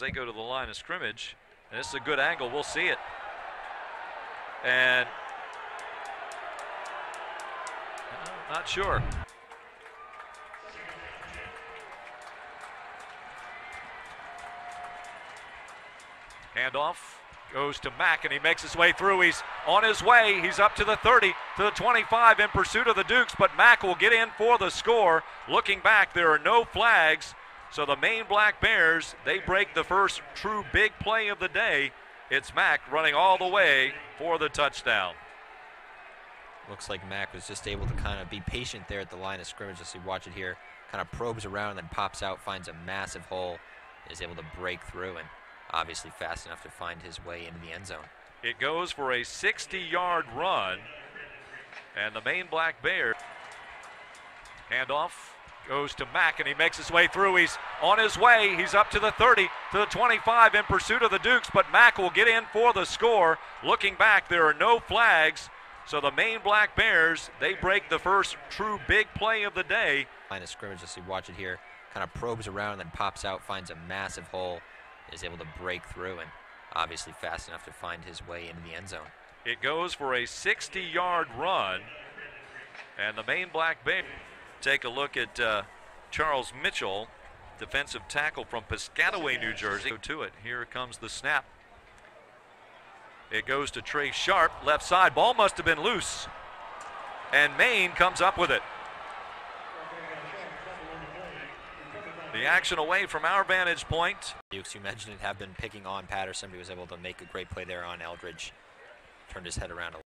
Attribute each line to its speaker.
Speaker 1: They go to the line of scrimmage, and this is a good angle. We'll see it. And not sure. Handoff goes to Mack, and he makes his way through. He's on his way. He's up to the 30, to the 25 in pursuit of the Dukes, but Mack will get in for the score. Looking back, there are no flags. So the Maine Black Bears, they break the first true big play of the day. It's Mack running all the way for the touchdown.
Speaker 2: Looks like Mack was just able to kind of be patient there at the line of scrimmage as we watch it here. Kind of probes around and then pops out, finds a massive hole, is able to break through and obviously fast enough to find his way into the end zone.
Speaker 1: It goes for a 60 yard run. And the Maine Black Bear handoff goes to Mack, and he makes his way through. He's on his way. He's up to the 30, to the 25 in pursuit of the Dukes, but Mack will get in for the score. Looking back, there are no flags. So the Maine Black Bears, they break the first true big play of the day.
Speaker 2: Line of scrimmage as we watch it here. Kind of probes around and then pops out, finds a massive hole, is able to break through and obviously fast enough to find his way into the end zone.
Speaker 1: It goes for a 60 yard run. And the Maine Black Bears take a look at uh, Charles Mitchell, defensive tackle from Piscataway, New Jersey. To it. Here comes the snap. It goes to Trey Sharp, left side. Ball must have been loose. And Maine comes up with it. The action away from our vantage point.
Speaker 2: You mentioned it, have been picking on Patterson, he was able to make a great play there on Eldridge. Turned his head around a